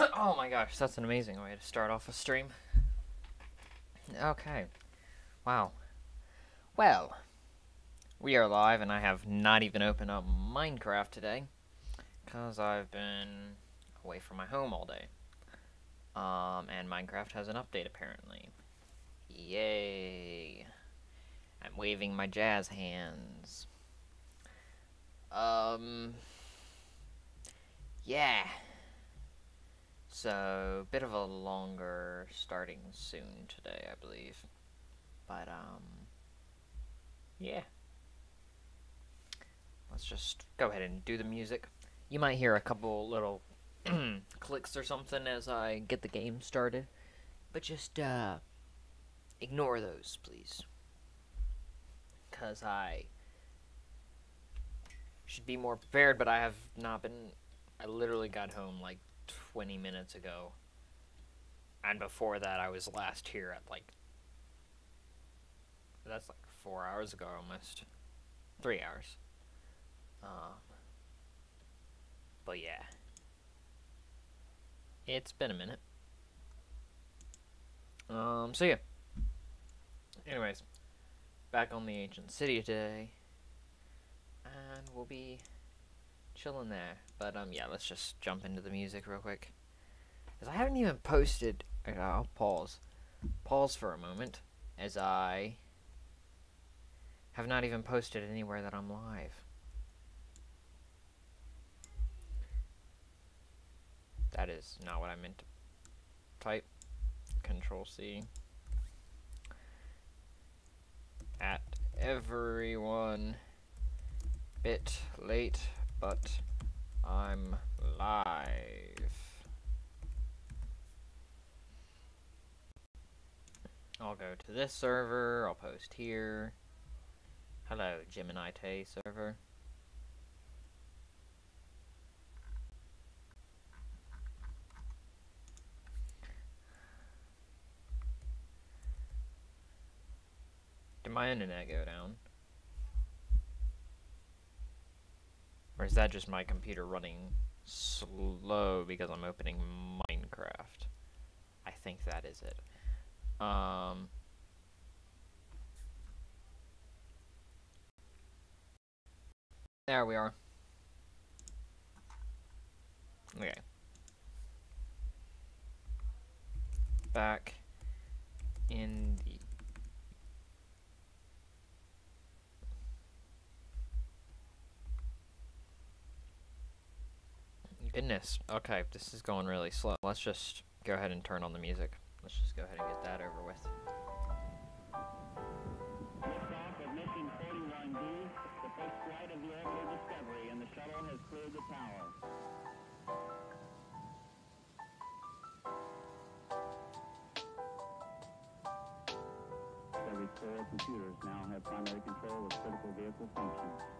oh my gosh, that's an amazing way to start off a stream. Okay. Wow. Well, we are live, and I have not even opened up Minecraft today because I've been away from my home all day. Um, and Minecraft has an update apparently. Yay! I'm waving my jazz hands. Um, yeah. So, bit of a longer starting soon today, I believe. But, um, yeah. Let's just go ahead and do the music. You might hear a couple little clicks or something as I get the game started. But just, uh, ignore those, please. Because I should be more prepared, but I have not been. I literally got home like 20 minutes ago. And before that, I was last here at like. That's like four hours ago almost. Three hours. Um, but yeah. It's been a minute. Um, so yeah. Anyways, back on the ancient city today. And we'll be chilling there. But um, yeah, let's just jump into the music real quick. Because I haven't even posted. I'll pause. Pause for a moment as I have not even posted anywhere that I'm live. That is not what I meant to type. Control C. At everyone bit late, but I'm live. I'll go to this server, I'll post here. Hello, Gemini Tay server. Did my internet go down? Or is that just my computer running slow because I'm opening Minecraft? I think that is it. Um, there we are. Okay. Back in the Goodness. Okay, this is going really slow. Let's just go ahead and turn on the music. Let's just go ahead and get that over with. Liftoff of mission 41B, the core computers now have primary control of critical vehicle functions.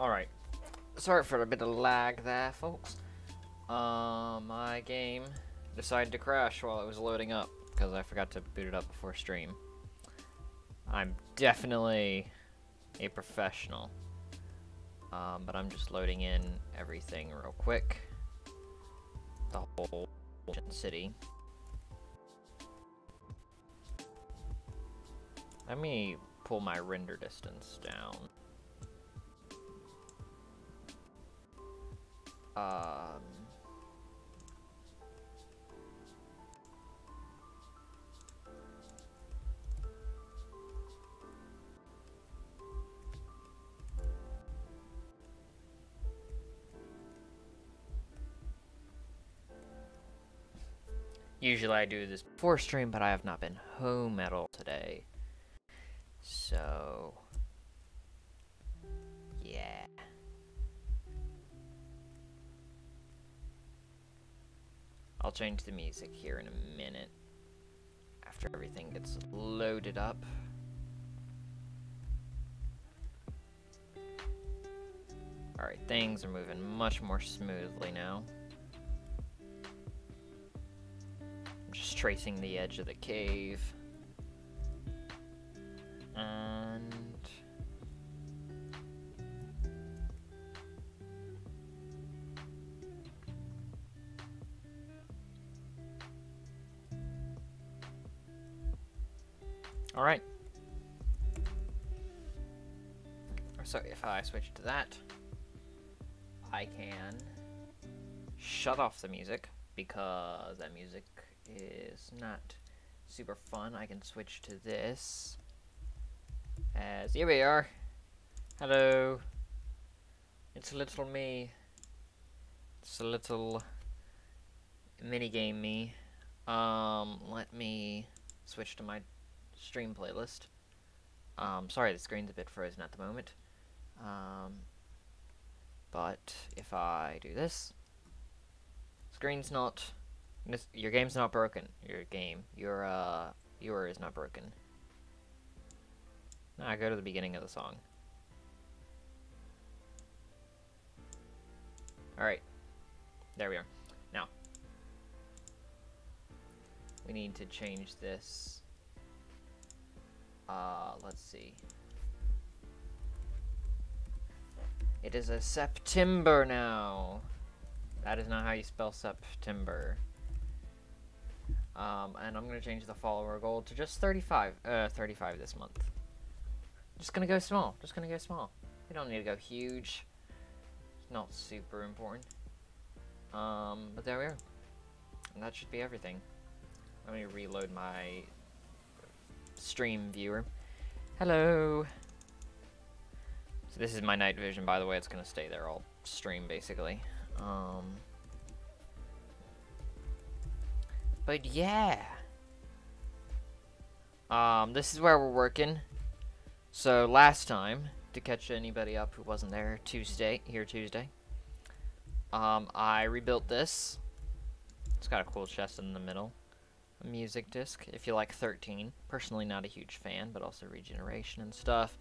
Alright. Sorry for a bit of lag there, folks. Uh, my game decided to crash while it was loading up because I forgot to boot it up before stream. I'm definitely a professional. Um, but I'm just loading in everything real quick. The whole city. Let me pull my render distance down. Um, Usually I do this before stream, but I have not been home at all today. So, I'll change the music here in a minute after everything gets loaded up. Alright, things are moving much more smoothly now. I'm just tracing the edge of the cave. And... Alright. So if I switch to that, I can shut off the music because that music is not super fun. I can switch to this as here we are. Hello. It's a little me. It's a little mini game me. Um, let me switch to my stream playlist. Um, sorry, the screen's a bit frozen at the moment. Um, but if I do this, screen's not, your game's not broken. Your game, your uh, viewer is not broken. Now I go to the beginning of the song. Alright. There we are. Now. We need to change this. Uh, let's see. It is a September now. That is not how you spell September. Um, and I'm gonna change the follower goal to just 35, uh, 35 this month. Just gonna go small. Just gonna go small. We don't need to go huge. It's not super important. Um, but there we are. And that should be everything. Let me reload my stream viewer. Hello. So this is my night vision, by the way. It's gonna stay there all stream, basically. Um, but yeah. Um, this is where we're working. So last time, to catch anybody up who wasn't there Tuesday, here Tuesday, um, I rebuilt this. It's got a cool chest in the middle. Music disc, if you like 13. Personally not a huge fan, but also regeneration and stuff.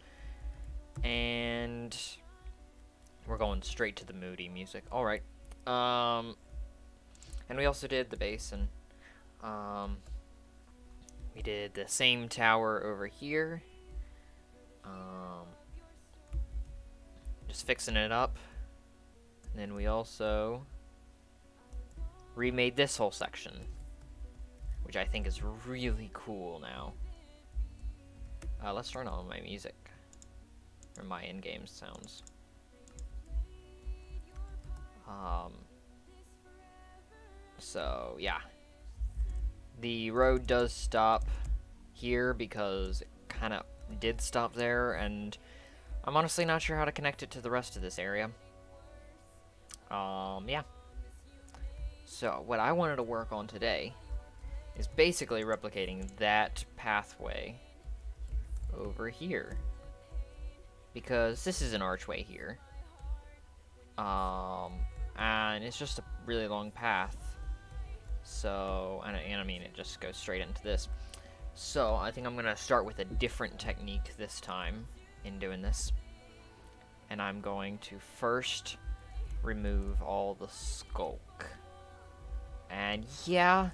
And we're going straight to the moody music. Alright. Um, and we also did the basin. Um, we did the same tower over here. Um, just fixing it up. And then we also remade this whole section, which I think is really cool now. Uh, let's turn on my music, or my in-game sounds. Um, so, yeah. The road does stop here because it kind of did stop there, and I'm honestly not sure how to connect it to the rest of this area. Um, yeah. So, what I wanted to work on today is basically replicating that pathway over here. Because this is an archway here. Um, and it's just a really long path. So, and, and I mean, it just goes straight into this. So, I think I'm going to start with a different technique this time in doing this. And I'm going to first remove all the sculk. And yeah,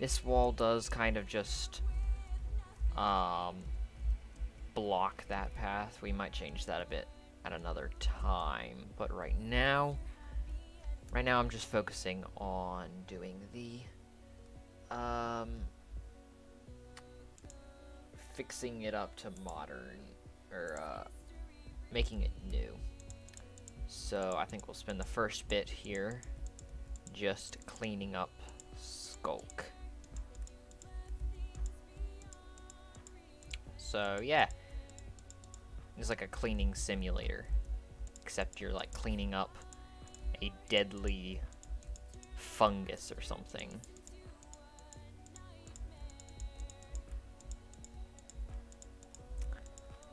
this wall does kind of just um, block that path. We might change that a bit at another time. But right now, right now I'm just focusing on doing the um, fixing it up to modern or uh, making it new. So I think we'll spend the first bit here just cleaning up Sculk. So yeah, it's like a cleaning simulator, except you're like cleaning up a deadly fungus or something.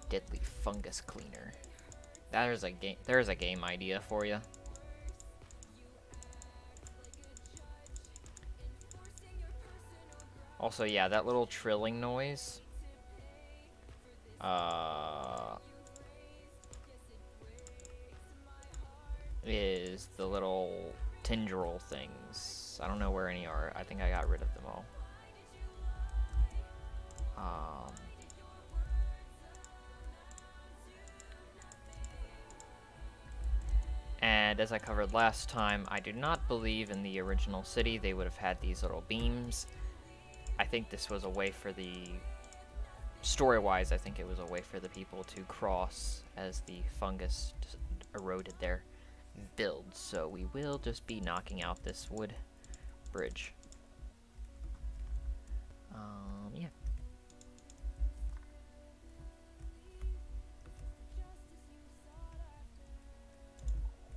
Deadly fungus cleaner. There's a game. There's a game idea for you. Also, yeah, that little trilling noise. Uh, is the little tendril things. I don't know where any are. I think I got rid of them all. Um, And as I covered last time, I do not believe in the original city they would have had these little beams. I think this was a way for the... Story-wise, I think it was a way for the people to cross as the fungus eroded their build. So we will just be knocking out this wood bridge. Um, yeah.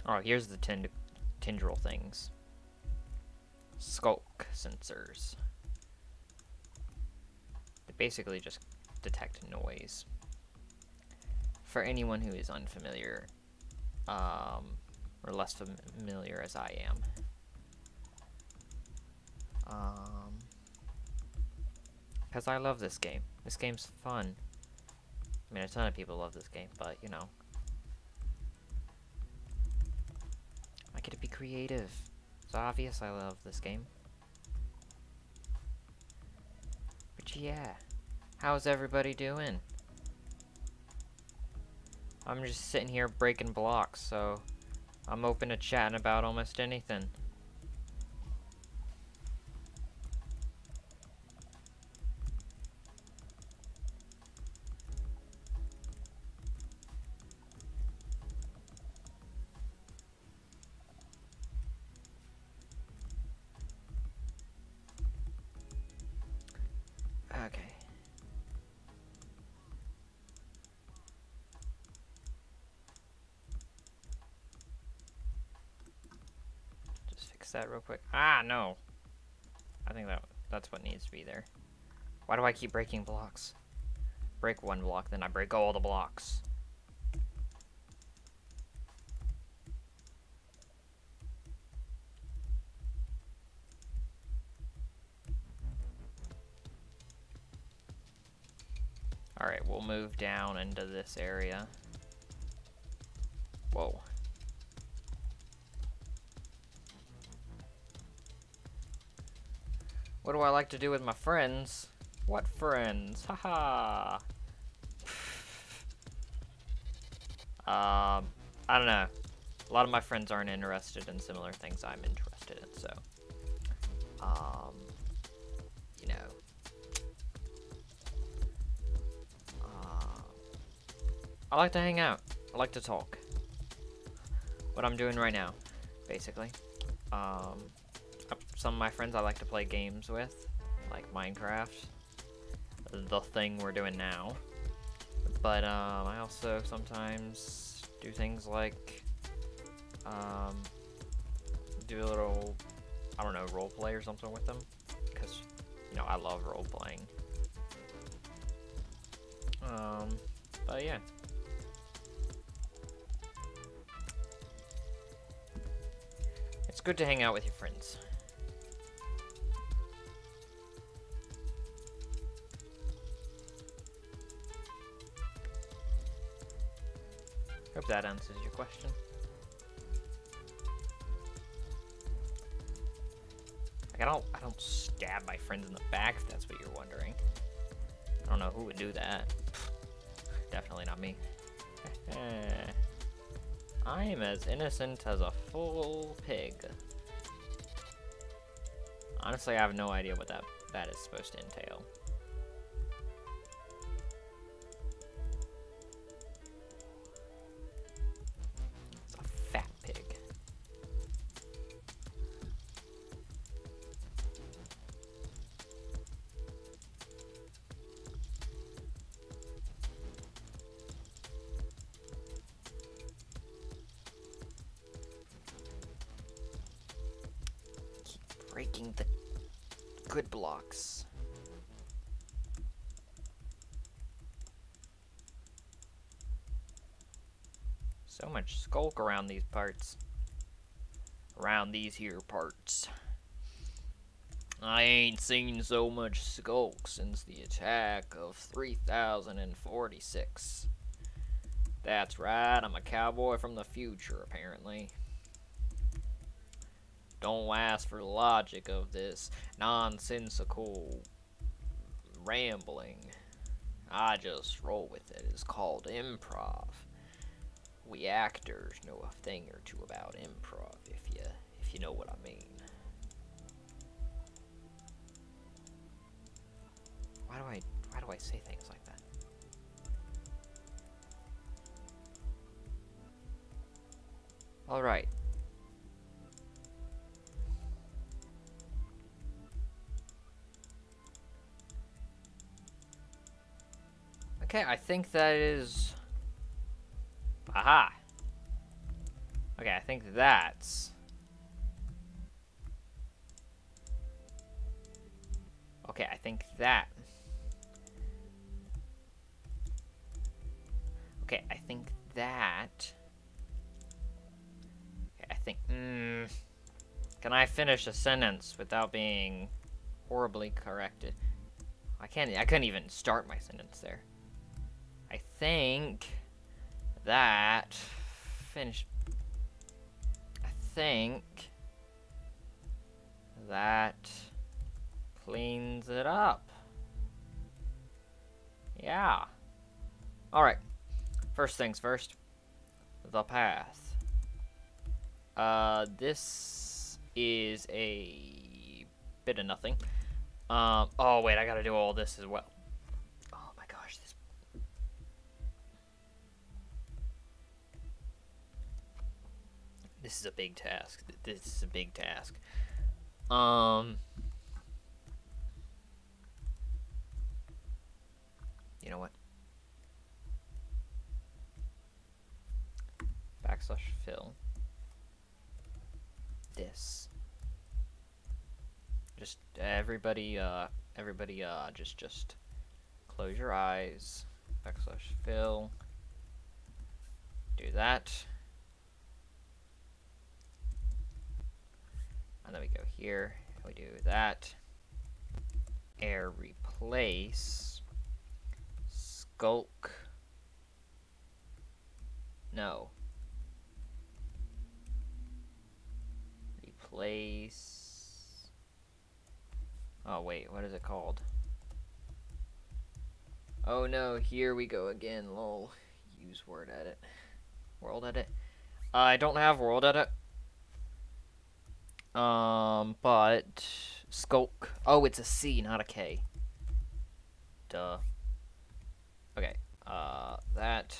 Oh, here's the tend tendril things. Sculk sensors. They basically just detect noise. For anyone who is unfamiliar, um, or less familiar as I am. Um, because I love this game. This game's fun. I mean, a ton of people love this game, but, you know, I get to be creative. It's obvious I love this game. But yeah, how's everybody doing? I'm just sitting here breaking blocks, so I'm open to chatting about almost anything. that real quick. Ah, no. I think that that's what needs to be there. Why do I keep breaking blocks? Break one block, then I break all the blocks. Alright, we'll move down into this area. Whoa. What do I like to do with my friends? What friends? Haha. um, I don't know. A lot of my friends aren't interested in similar things I'm interested in, so. Um, you know. Uh, I like to hang out. I like to talk. What I'm doing right now, basically. Um, some of my friends I like to play games with, like Minecraft, the thing we're doing now. But um, I also sometimes do things like um, do a little, I don't know, role play or something with them, because you know I love role playing. Um, but yeah. It's good to hang out with your friends. That answers your question. Like I don't I don't stab my friends in the back if that's what you're wondering. I don't know who would do that. Definitely not me. I am as innocent as a full pig. Honestly, I have no idea what that, that is supposed to entail. Around these parts. Around these here parts. I ain't seen so much sculk since the attack of 3046. That's right, I'm a cowboy from the future, apparently. Don't ask for the logic of this nonsensical rambling. I just roll with it. It's called improv. We actors know a thing or two about improv, if you if you know what I mean. Why do I why do I say things like that? All right. Okay, I think that is. Aha! Okay, I think that's. Okay, I think that. Okay, I think that. Okay, I think. Mm, can I finish a sentence without being horribly corrected? I can't. I couldn't even start my sentence there. I think that finish. I think that cleans it up. Yeah. All right. First things first. The path. Uh, this is a bit of nothing. Um. Oh wait, I gotta do all this as well. Oh my gosh, this This is a big task. This is a big task. Um. You know what? Backslash fill. This. Just everybody, uh, everybody, uh, just, just close your eyes. Backslash fill. Do that. And then we go here, we do that. Air replace. Sculk. No. Replace. Oh, wait, what is it called? Oh no, here we go again, lol. Use word edit. World edit. Uh, I don't have world edit. Um, but sculk. Oh, it's a C, not a K. Duh. Okay. Uh, that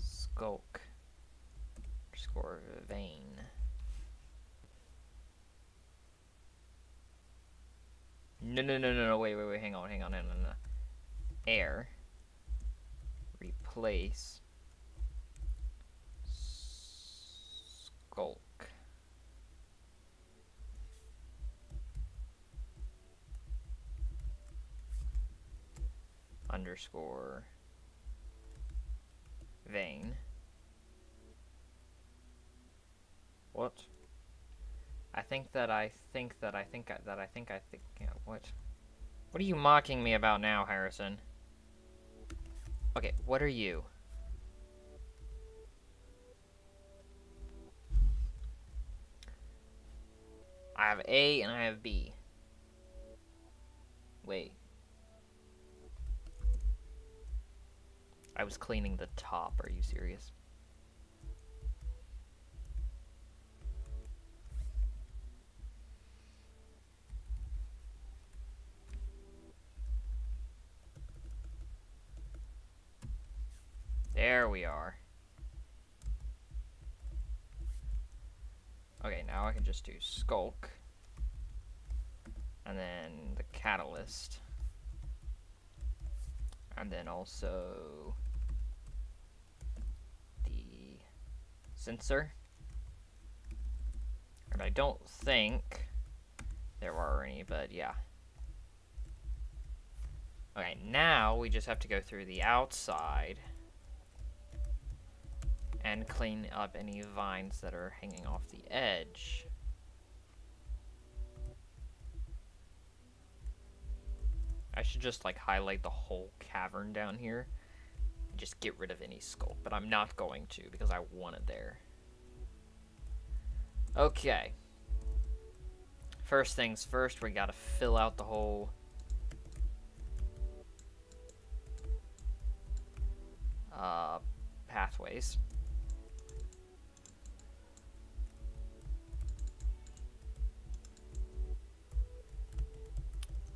sculk underscore vein. No, no, no, no, no. Wait, wait, wait. Hang on, hang on, hang on. on. Air. Replace. Sculk. underscore vein. What? I think that I think that I think that I think I think yeah, what? What are you mocking me about now, Harrison? Okay, what are you? I have A and I have B. Wait. I was cleaning the top. Are you serious? There we are. Okay, now I can just do Sculk. And then the Catalyst. And then also the Sensor. And I don't think there are any, but yeah. Okay, now we just have to go through the outside and clean up any vines that are hanging off the edge. I should just like highlight the whole cavern down here just get rid of any sculpt, but I'm not going to because I want it there. Okay. First things first, we gotta fill out the whole uh, pathways.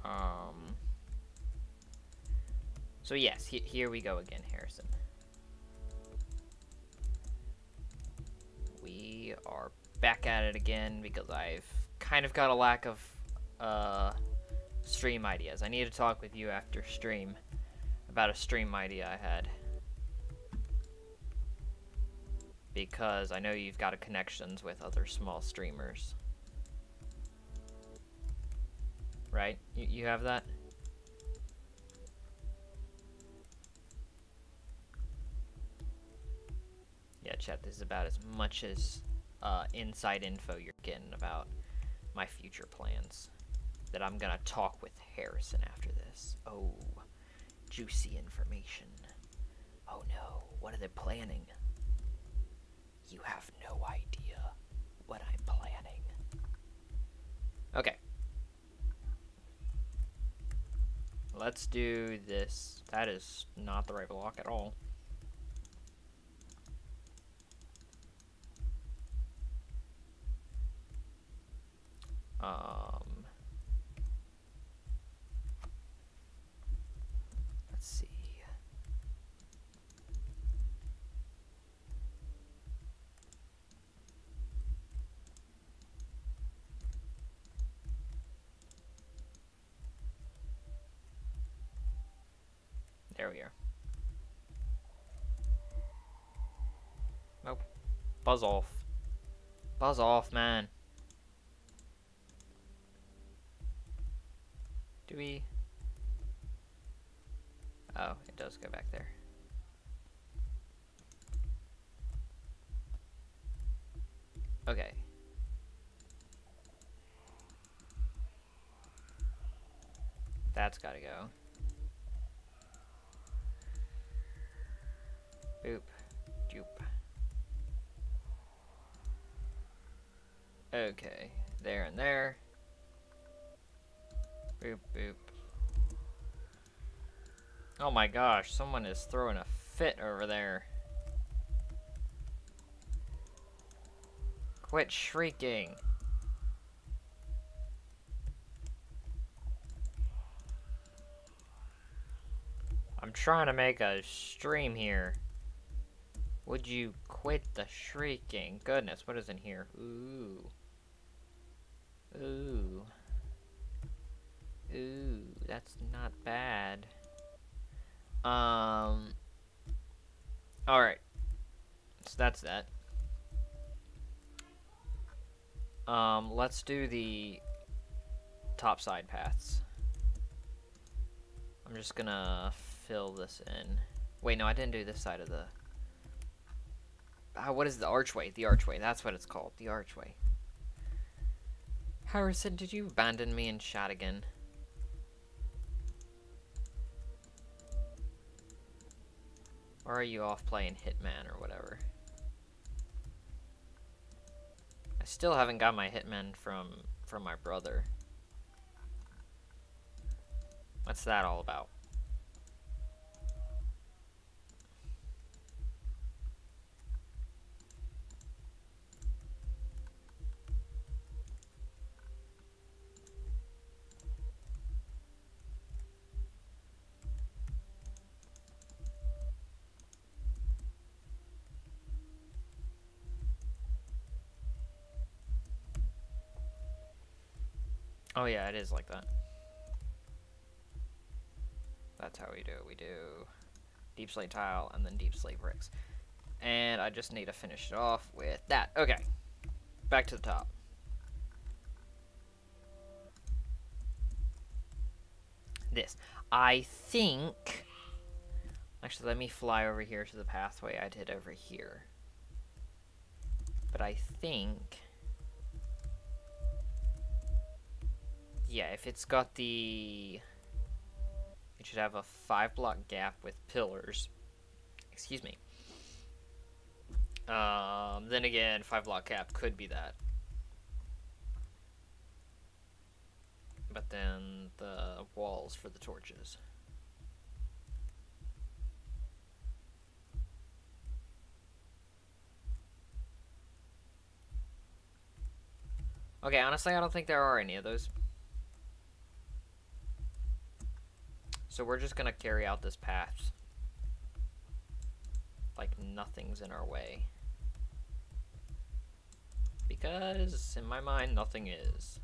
Um, so yes, he here we go again, Harrison. We are back at it again because I've kind of got a lack of uh, stream ideas. I need to talk with you after stream about a stream idea I had. Because I know you've got connections with other small streamers. right? You, you have that? Yeah, chat, this is about as much as uh, inside info you're getting about my future plans. That I'm gonna talk with Harrison after this. Oh, juicy information. Oh no, what are they planning? You have no idea what I'm planning. Okay. Let's do this. That is not the right block at all. Um, let's see. There we are. Nope. Buzz off. Buzz off, man. Do we... Oh, it does go back there. Okay. That's gotta go. Boop. Doop. Okay. There and there. Boop, boop. Oh my gosh, someone is throwing a fit over there. Quit shrieking. I'm trying to make a stream here. Would you quit the shrieking? Goodness, what is in here? Ooh. Ooh. Ooh, that's not bad. Um. Alright. So that's that. Um, let's do the top side paths. I'm just gonna fill this in. Wait, no, I didn't do this side of the uh, what is the archway? The archway. That's what it's called. The archway. Harrison, did you abandon me and shot again? Or are you off playing Hitman or whatever? I still haven't got my Hitman from from my brother. What's that all about? Oh yeah, it is like that. That's how we do it. We do deepslate tile and then deepslate bricks. And I just need to finish it off with that. Okay, back to the top. This. I think... Actually, let me fly over here to the pathway I did over here. But I think... Yeah, if it's got the... It should have a five block gap with pillars. Excuse me. Um, then again, five block gap could be that. But then the walls for the torches. Okay, honestly, I don't think there are any of those. So we're just gonna carry out this path. Like nothing's in our way. Because, in my mind, nothing is.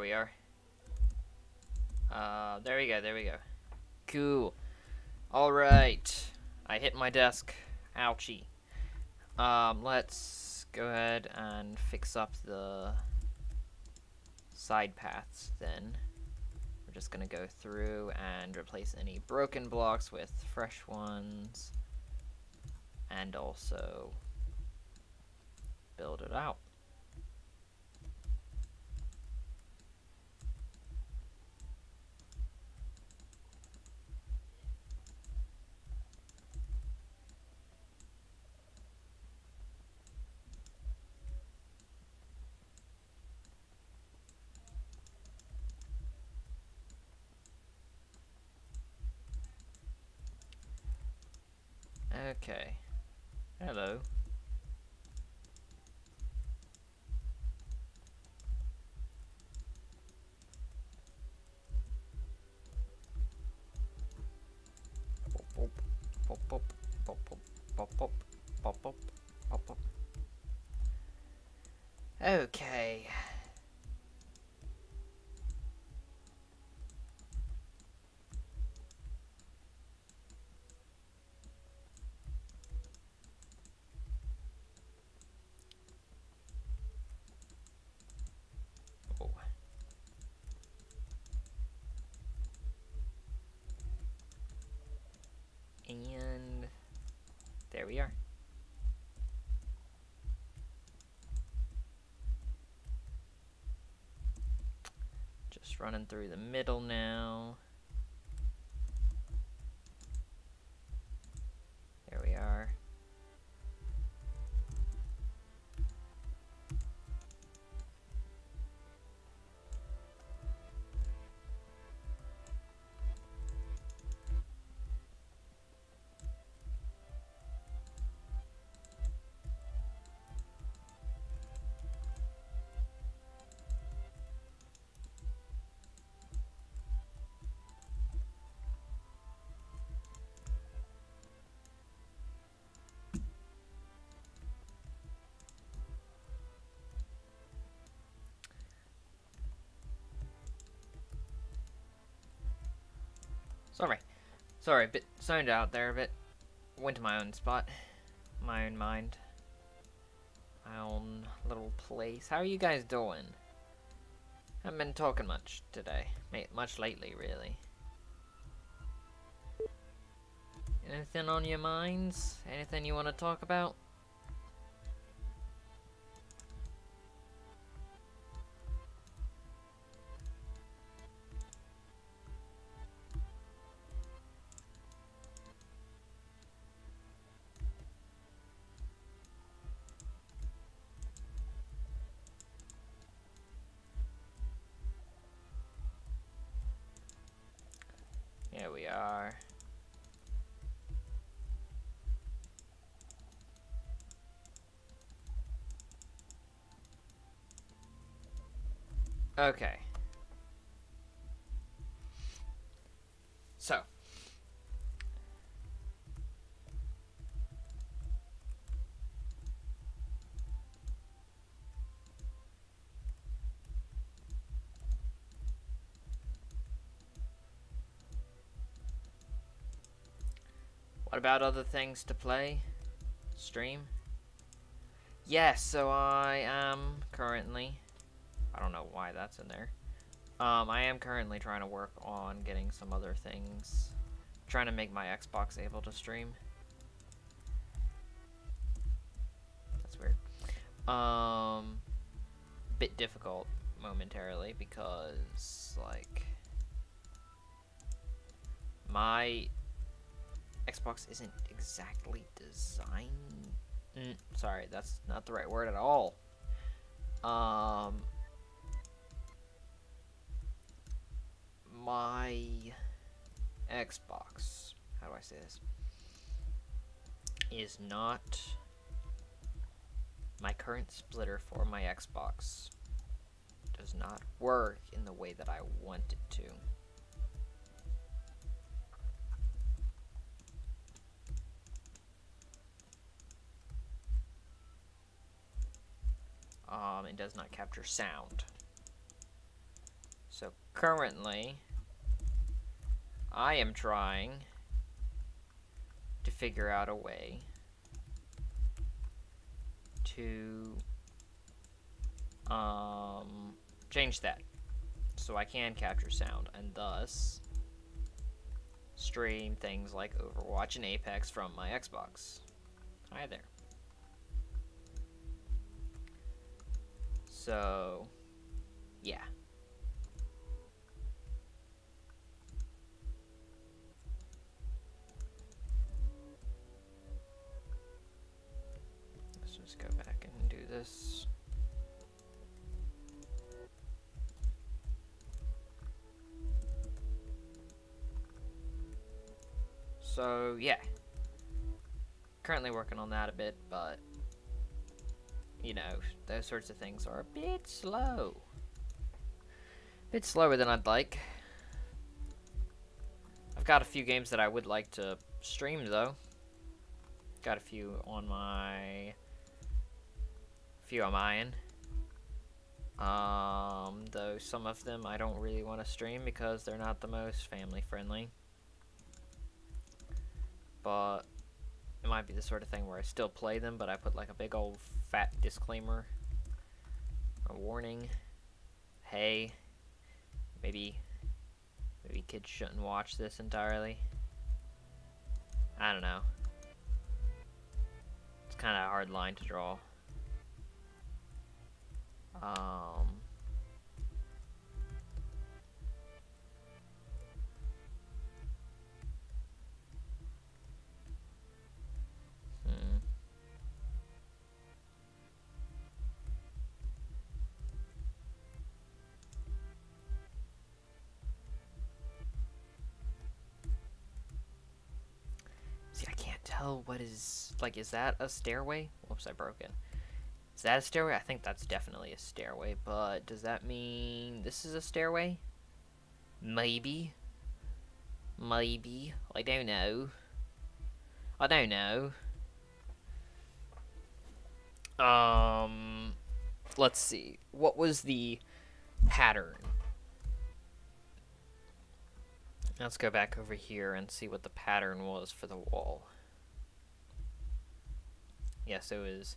We are. Uh, there we go, there we go. Cool. Alright. I hit my desk. Ouchie. Um, let's go ahead and fix up the side paths then. We're just gonna go through and replace any broken blocks with fresh ones. And also build it out. Okay. Oh. And there we are. Just running through the middle now. Sorry. Sorry, a bit zoned out there, but went to my own spot. My own mind. My own little place. How are you guys doing? Haven't been talking much today. Much lately, really. Anything on your minds? Anything you want to talk about? Okay. So. What about other things to play? Stream? Yes, so I am currently I don't know why that's in there. Um, I am currently trying to work on getting some other things. trying to make my Xbox able to stream. That's weird. Um, bit difficult momentarily because, like, my Xbox isn't exactly designed. Mm, sorry, that's not the right word at all. Um, Xbox, how do I say this, is not my current splitter for my Xbox does not work in the way that I want it to. Um, it does not capture sound. So currently, I am trying to figure out a way to um, change that so I can capture sound and thus stream things like Overwatch and Apex from my Xbox. Hi there. So, yeah. This. So, yeah. Currently working on that a bit, but, you know, those sorts of things are a bit slow. A bit slower than I'd like. I've got a few games that I would like to stream, though. Got a few on my few of mine. Um, though some of them I don't really want to stream because they're not the most family friendly. But it might be the sort of thing where I still play them, but I put like a big old fat disclaimer, a warning. Hey, maybe, maybe kids shouldn't watch this entirely. I don't know. It's kind of a hard line to draw. Um, hmm. See, I can't tell what is, like, is that a stairway? Whoops, I broke it. Is that a stairway? I think that's definitely a stairway, but does that mean this is a stairway? Maybe. Maybe. I don't know. I don't know. Um, let's see. What was the pattern? Let's go back over here and see what the pattern was for the wall. Yes, it was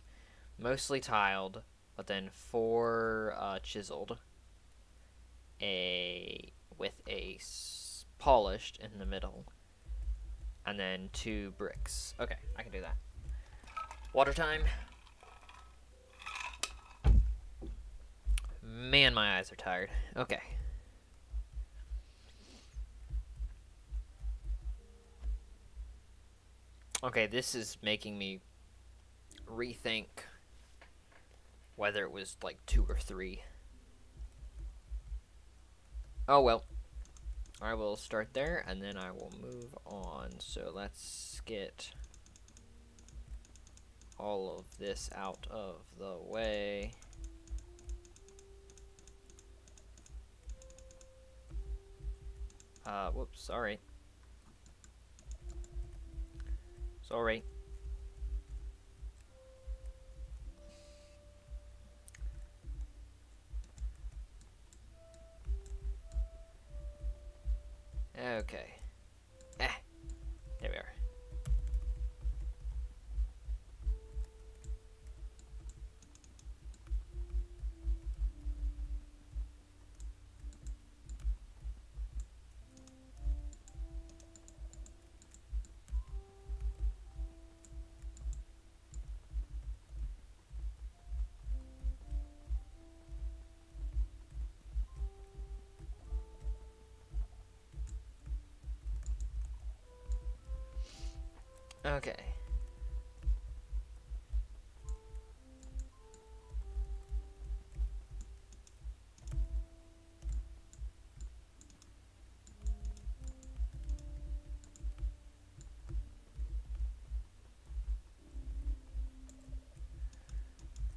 mostly tiled, but then four uh, chiseled, a with a polished in the middle, and then two bricks. Okay, I can do that. Water time. Man, my eyes are tired. Okay. Okay, this is making me rethink whether it was like two or three. Oh well. I will start there and then I will move on. So let's get all of this out of the way. Uh, whoops, sorry. Sorry. Okay. Eh. There we are. Okay.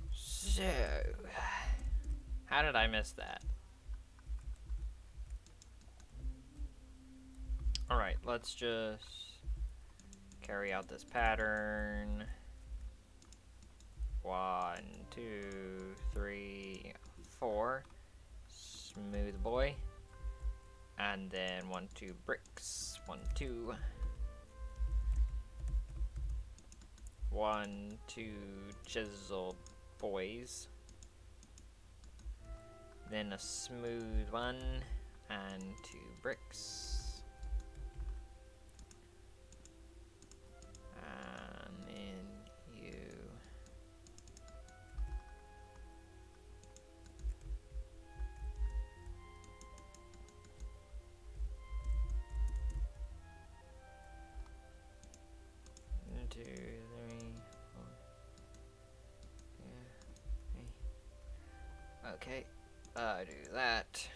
So, how did I miss that? Alright, let's just carry out this pattern. One, two, three, four. Smooth boy. And then one, two bricks. One, two. One, two chiseled boys. Then a smooth one and two bricks. I do that.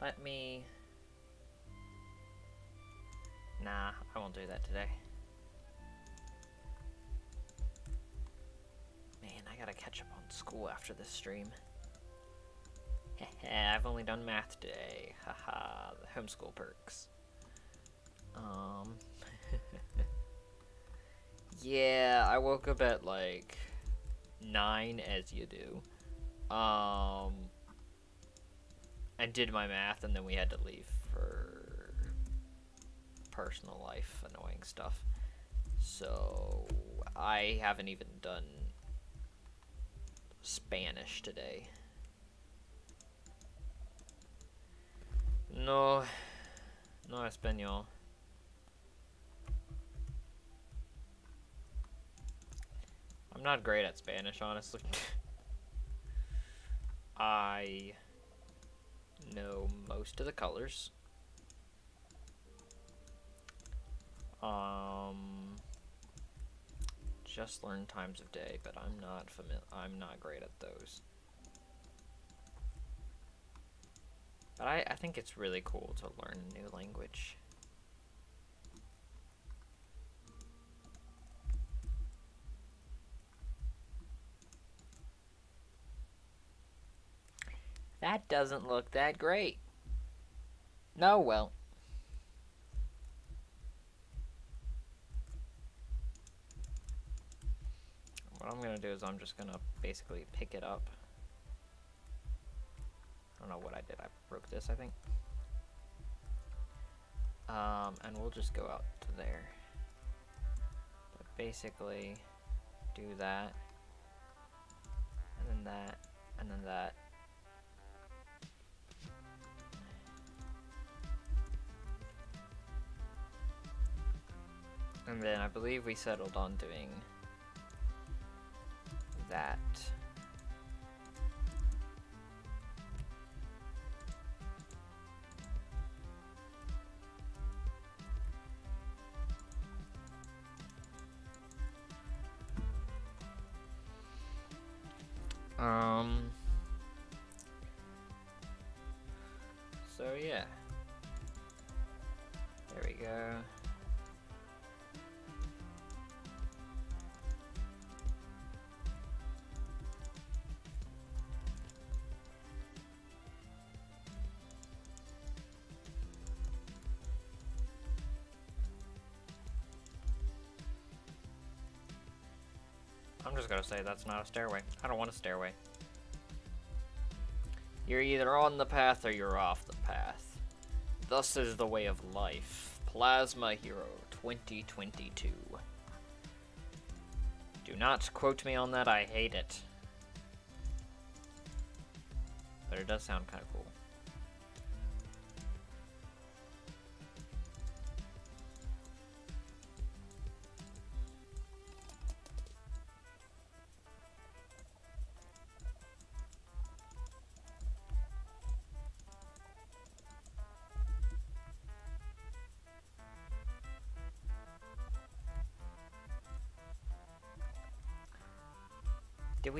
Let me. I won't do that today. Man, I gotta catch up on school after this stream. I've only done math today. Haha, the homeschool perks. Um. yeah, I woke up at like 9 as you do. Um and did my math, and then we had to leave personal life, annoying stuff. So I haven't even done Spanish today. No, no español. I'm not great at Spanish, honestly. I know most of the colors. Um, just learn times of day, but I'm not famil- I'm not great at those. But I, I think it's really cool to learn a new language. That doesn't look that great. No, well. What I'm gonna do is I'm just gonna basically pick it up. I don't know what I did. I broke this, I think. Um, and we'll just go out to there. But basically, do that, and then that, and then that. And then I believe we settled on doing that. I'm just gonna say that's not a stairway. I don't want a stairway. You're either on the path or you're off the path. Thus is the way of life. PlazmaHero 2022. Do not quote me on that, I hate it. But it does sound kind of cool.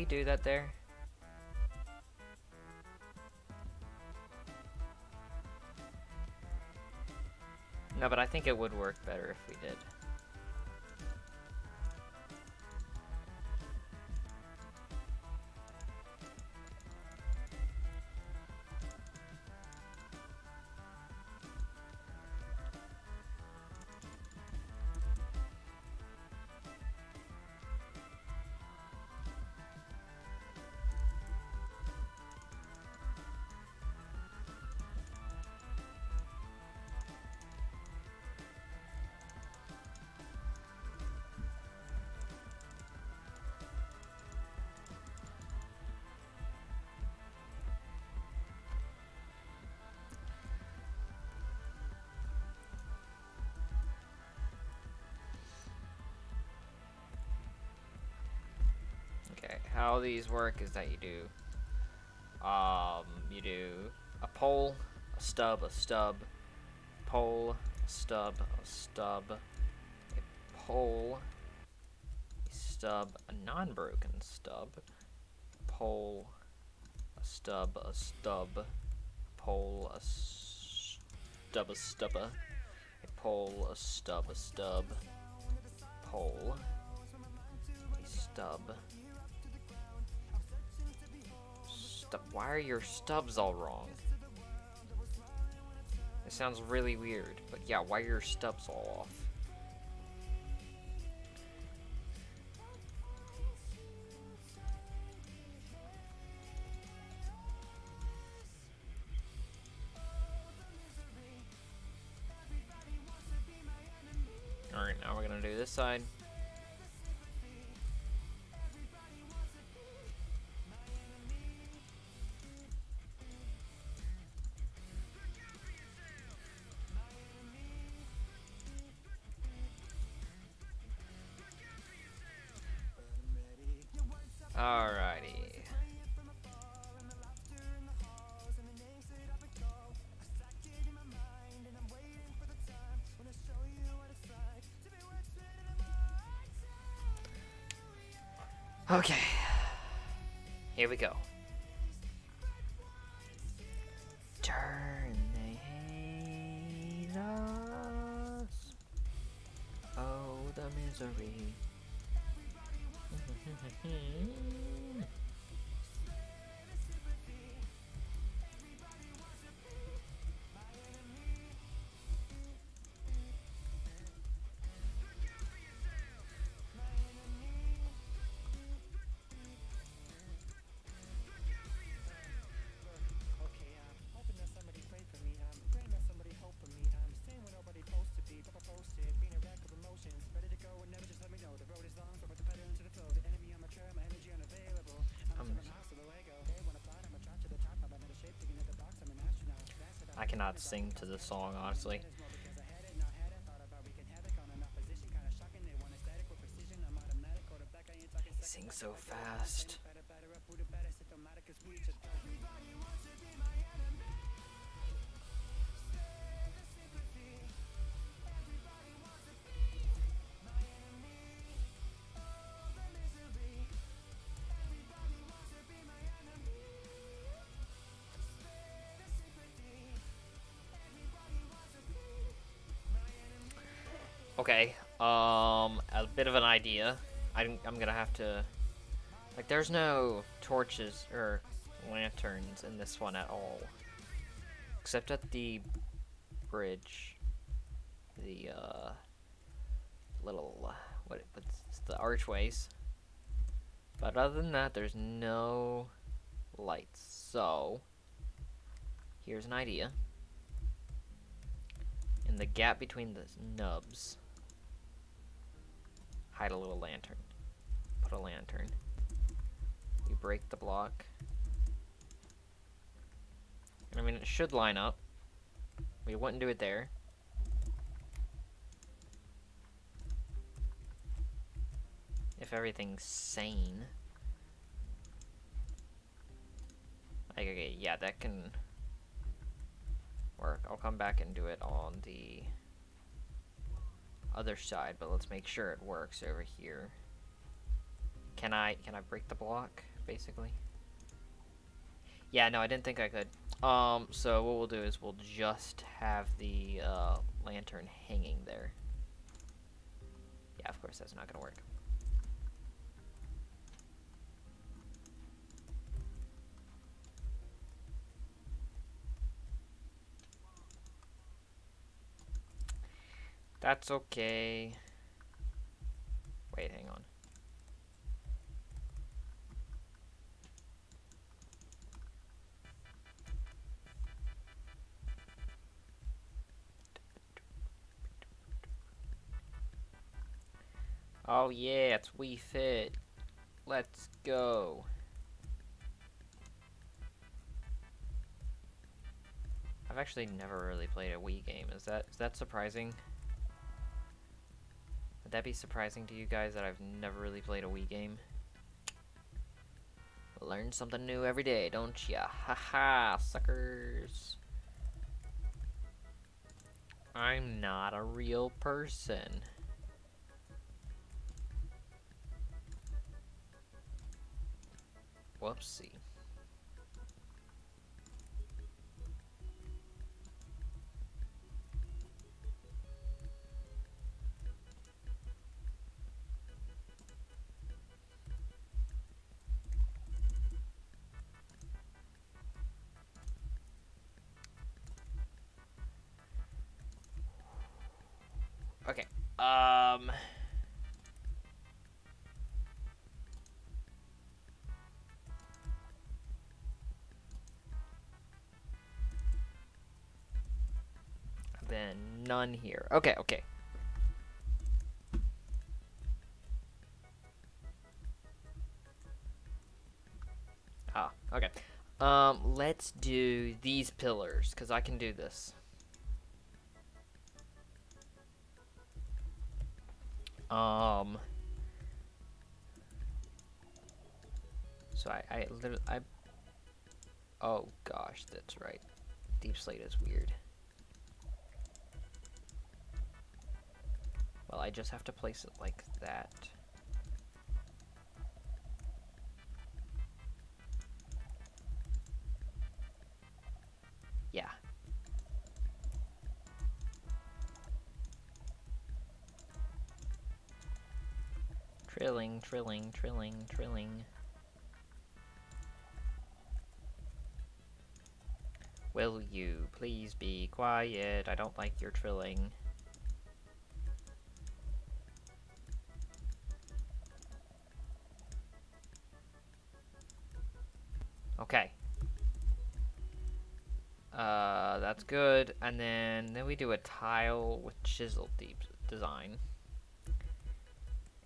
We do that there? No, but I think it would work better if we did. How these work is that you do, um, you do a pole, a stub, a stub, pole, a stub, a stub, a pole, a stub, a non-broken stub, pole, a stub, a stub, pole, a stub, a stubba, a pole, a stub, a stub, pole, a stub. Why are your stubs all wrong? It sounds really weird, but yeah, why are your stubs all off? Alright, now we're gonna do this side. Okay. Here we go. Turn the us. Oh, the misery. cannot sing to this song, honestly. Okay, um, a bit of an idea. I'm, I'm gonna have to... Like, there's no torches or lanterns in this one at all. Except at the bridge. The, uh, little, what, what's the archways. But other than that, there's no lights. So, here's an idea. In the gap between the nubs, hide a little lantern. Put a lantern. You break the block. I mean, it should line up. We wouldn't do it there. If everything's sane. Like, okay, yeah, that can work. I'll come back and do it on the other side, but let's make sure it works over here. Can I can I break the block basically? Yeah, no, I didn't think I could. Um, so what we'll do is we'll just have the uh, lantern hanging there. Yeah, of course that's not gonna work. That's okay. Wait, hang on. Oh yeah, it's Wii Fit. Let's go. I've actually never really played a Wii game. Is that is that surprising? Would that be surprising to you guys that I've never really played a Wii game? Learn something new every day, don't ya? Haha, suckers. I'm not a real person. Whoopsie. None here. Okay, okay. Ah, okay. Um, let's do these pillars, because I can do this. Um. So I, I literally, I. Oh gosh, that's right. Deepslate is weird. Well, I just have to place it like that. Yeah. Trilling, trilling, trilling, trilling. Will you please be quiet? I don't like your trilling. Okay. Uh, that's good. And then, then we do a tile with chisel deep design.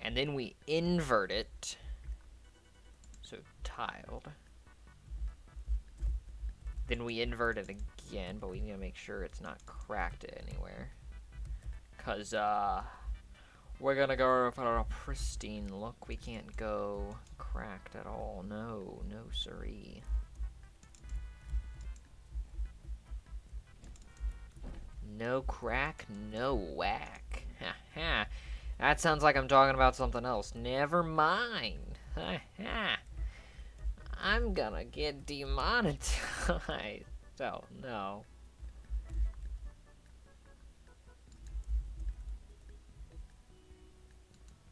And then we invert it. So tiled. Then we invert it again, but we need to make sure it's not cracked anywhere. Cause uh we're gonna go for a pristine look. We can't go cracked at all. No, no siree. No crack, no whack. Ha ha. That sounds like I'm talking about something else. Never mind. Ha ha. I'm gonna get demonetized. Oh no.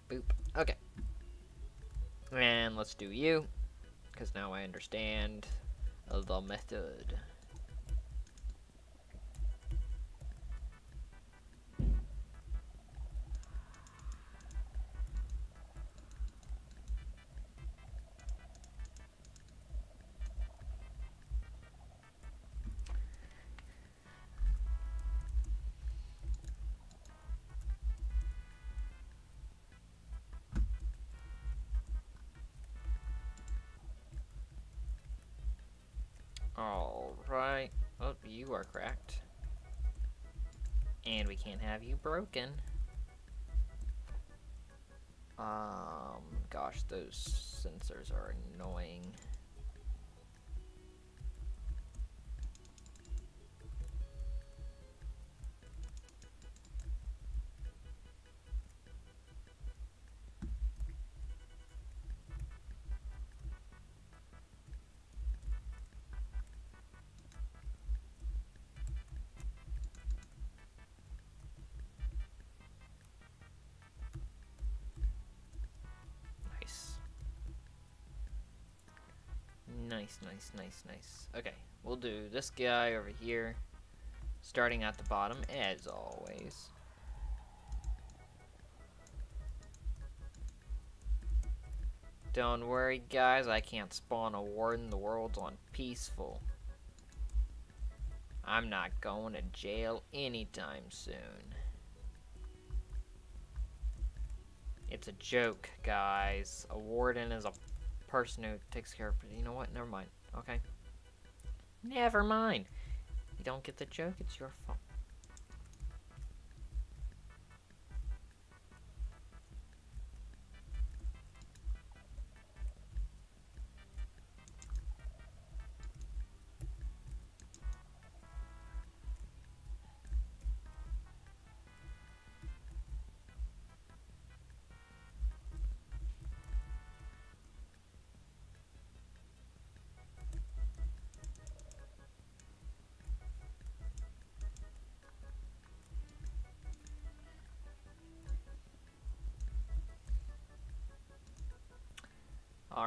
Boop. Okay. And let's do you. Because now I understand the method. You are cracked. And we can't have you broken. Um, gosh, those sensors are annoying. Nice, nice, nice, nice. Okay, we'll do this guy over here. Starting at the bottom, as always. Don't worry, guys. I can't spawn a warden. The world's on peaceful. I'm not going to jail anytime soon. It's a joke, guys. A warden is a person who takes care of. It. You know what? Never mind. Okay. Never mind. You don't get the joke. It's your fault.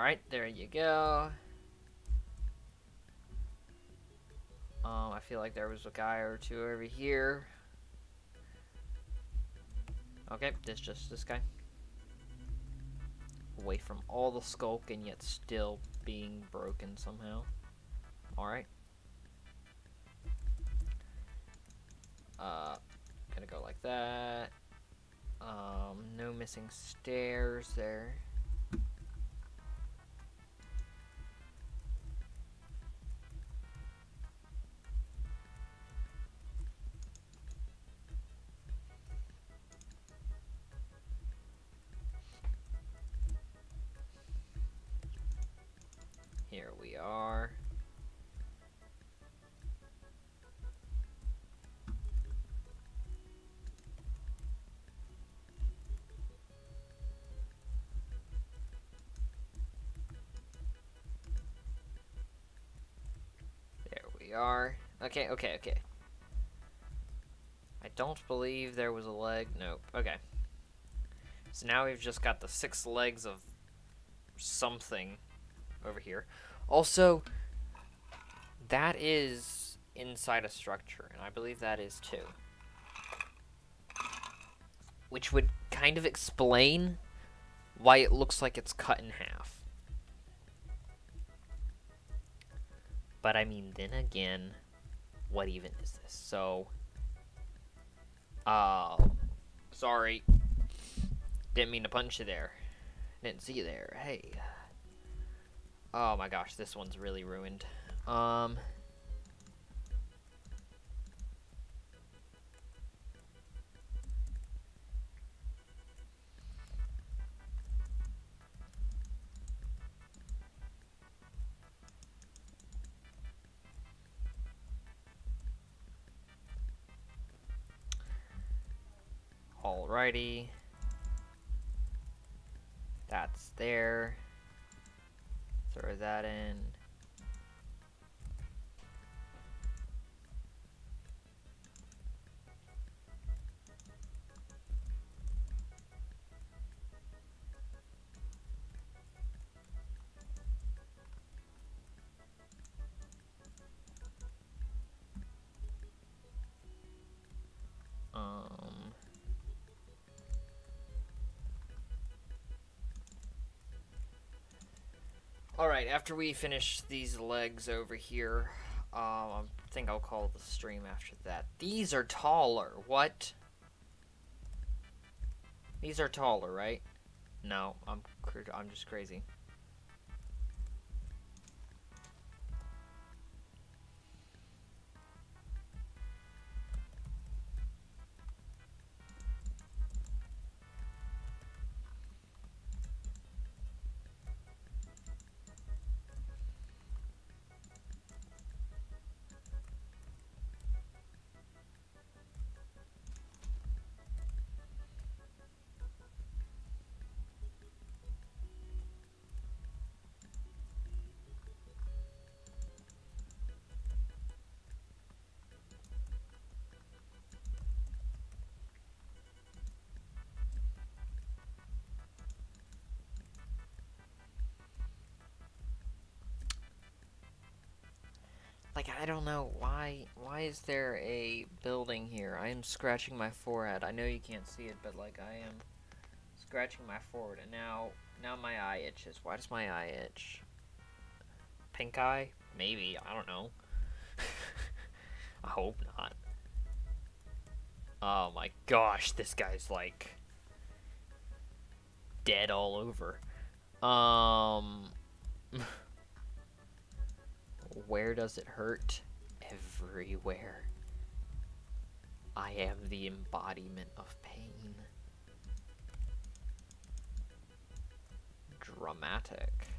Alright, there you go. Um, I feel like there was a guy or two over here. Okay, this just this guy. Away from all the sculk and yet still being broken somehow. Alright. Uh, gonna go like that. Um, no missing stairs there. Are. Okay, okay, okay. I don't believe there was a leg. Nope. Okay. So now we've just got the six legs of something over here. Also, that is inside a structure, and I believe that is too. Which would kind of explain why it looks like it's cut in half. But I mean, then again, what even is this? So, uh, sorry. Didn't mean to punch you there. Didn't see you there. Hey. Oh my gosh, this one's really ruined. Um, Alrighty. That's there. Throw that in. Um, all right, after we finish these legs over here, um, I think I'll call the stream after that. These are taller. What? These are taller, right? No, I'm I'm just crazy. I don't know why why is there a building here? I am scratching my forehead. I know you can't see it, but like I am scratching my forehead and now now my eye itches. Why does my eye itch? Pink eye? Maybe, I don't know. I hope not. Oh my gosh, this guy's like dead all over. Um Where does it hurt? Everywhere. I am the embodiment of pain. Dramatic.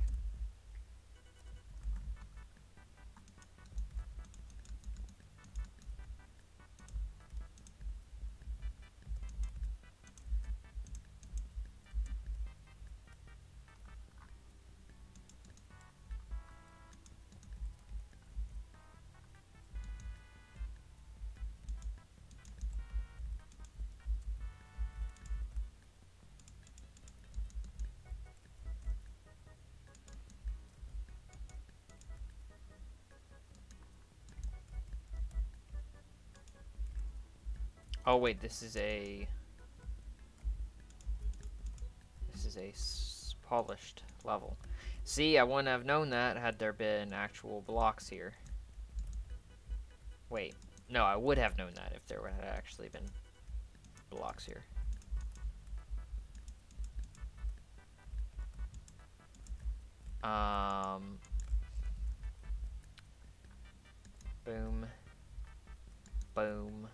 Oh wait, this is a this is a polished level. See, I wouldn't have known that had there been actual blocks here. Wait, no, I would have known that if there had actually been blocks here. Um, boom, boom.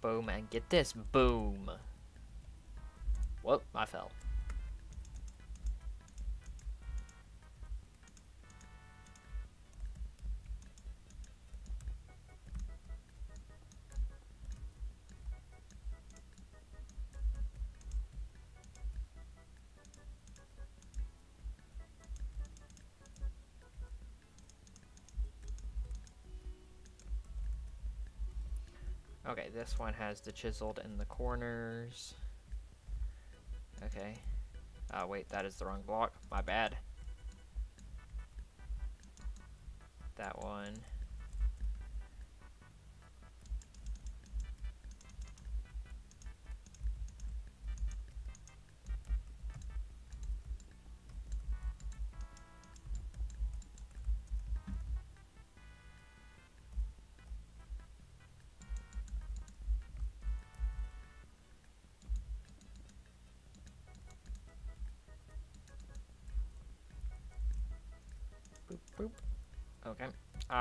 Boom, and get this. Boom. Whoop, I fell. This one has the chiseled in the corners. Okay. Uh, wait, that is the wrong block. My bad. That one.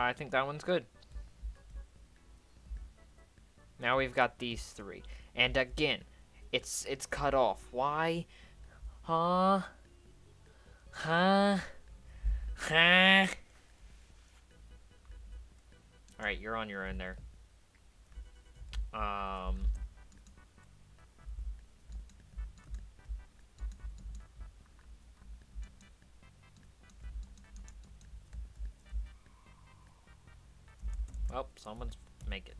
I think that one's good. Now we've got these three. And again, it's it's cut off. Why? Huh? Huh? Huh? Alright, you're on your own there. Well, someone's making,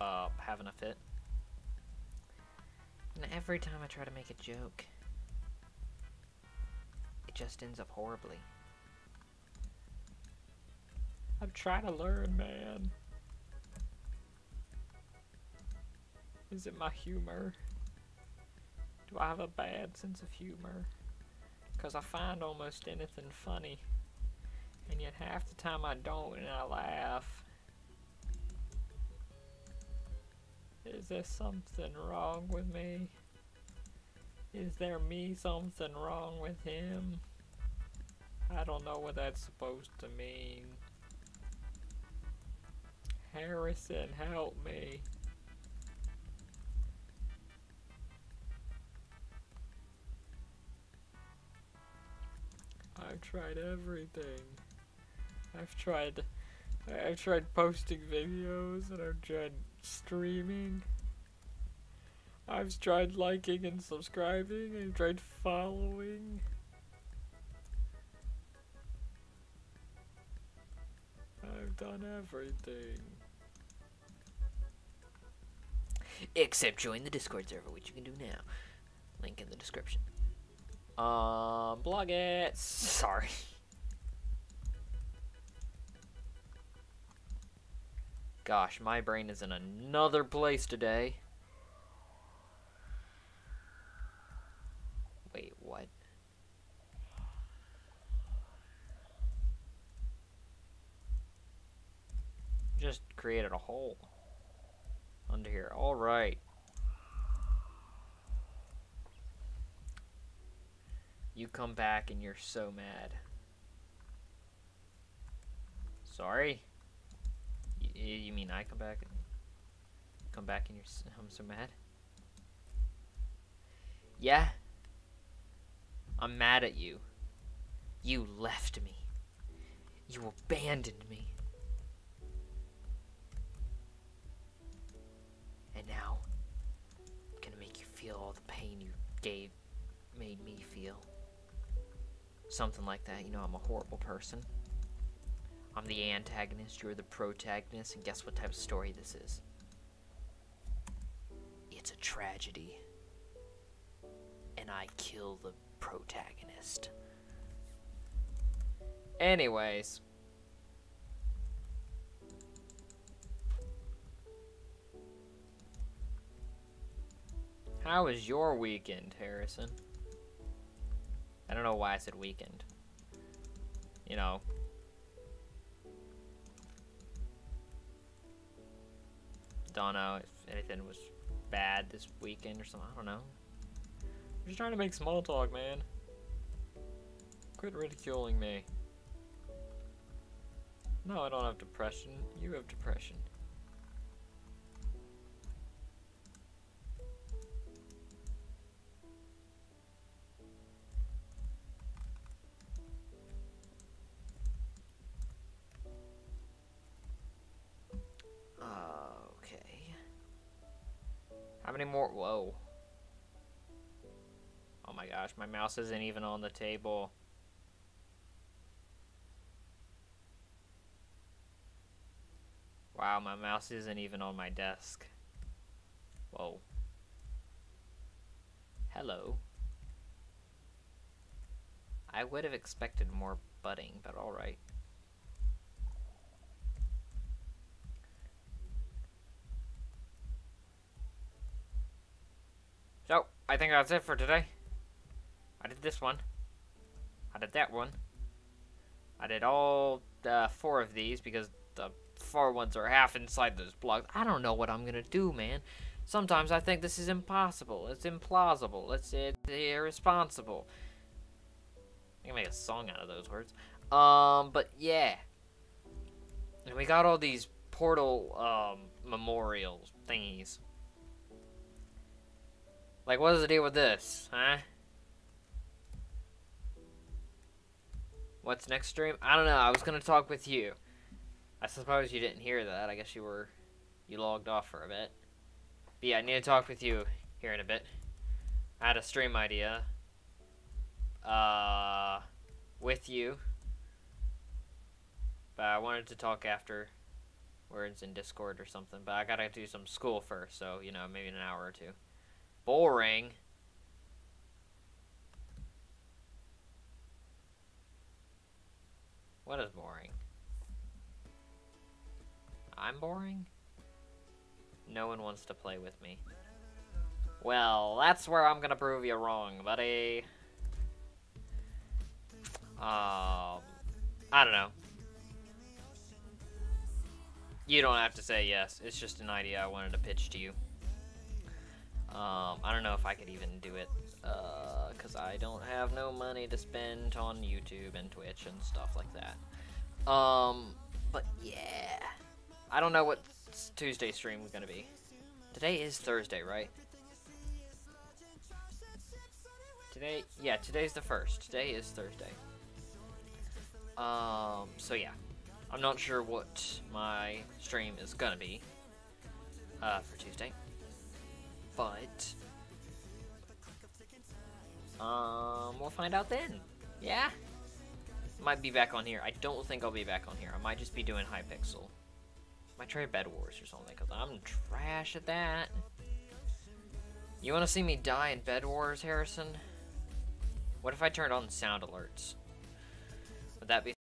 uh, having a fit. And every time I try to make a joke, it just ends up horribly. I'm trying to learn, man. Is it my humor? Do I have a bad sense of humor? Because I find almost anything funny. And yet half the time I don't and I laugh. Is there something wrong with me? Is there me something wrong with him? I don't know what that's supposed to mean. Harrison, help me. I've tried everything. I've tried I've tried posting videos and I've tried streaming. I've tried liking and subscribing. I've tried following. I've done everything. Except join the Discord server, which you can do now. Link in the description. Um, blog it. Sorry. Gosh, my brain is in another place today. Wait, what? Just created a hole under here. Alright. You come back and you're so mad. Sorry? Y you mean I come back and come back and you're I'm so mad? Yeah. I'm mad at you. You left me. You abandoned me. And now, I'm gonna make you feel all the pain you gave, made me feel. Something like that. You know, I'm a horrible person. I'm the antagonist, you're the protagonist, and guess what type of story this is? It's a tragedy. And I kill the protagonist. Anyways. How was your weekend, Harrison? I don't know why I said weekend. You know. Don't know if anything was bad this weekend or something. I don't know. I'm just trying to make small talk, man. Quit ridiculing me. No, I don't have depression. You have depression. Mouse isn't even on the table. Wow, my mouse isn't even on my desk. Whoa. Hello. I would have expected more butting, but alright. So, I think that's it for today. I did this one. I did that one. I did all uh, four of these because the four ones are half inside those blocks. I don't know what I'm to do, man. Sometimes I think this is impossible. It's implausible. It's, it's irresponsible. I can make a song out of those words. Um, but yeah. And we got all these portal um, memorial thingies. Like, what is the deal with this, huh? What's next stream? I don't know. I was gonna talk with you. I suppose you didn't hear that. I guess you were, you logged off for a bit. But yeah, I need to talk with you here in a bit. I had a stream idea. Uh, with you. But I wanted to talk after words in Discord or something, but I gotta do some school first, so, you know, maybe in an hour or two. Boring. What is boring? I'm boring? No one wants to play with me. Well, that's where I'm gonna prove you wrong, buddy. Um, I don't know. You don't have to say yes. It's just an idea I wanted to pitch to you. Um, I don't know if I could even do it, uh, cause I don't have no money to spend on YouTube and Twitch and stuff like that. Um, but yeah, I don't know what Tuesday stream is gonna be. Today is Thursday, right? Today, yeah, today's the first. Today is Thursday. Um, so yeah, I'm not sure what my stream is gonna be uh, for Tuesday, but um, we'll find out then. Yeah, might be back on here. I don't think I'll be back on here. I might just be doing Hypixel. Might try Bed Wars or something because I'm trash at that. You want to see me die in Bed Wars, Harrison? What if I turned on sound alerts? Would that be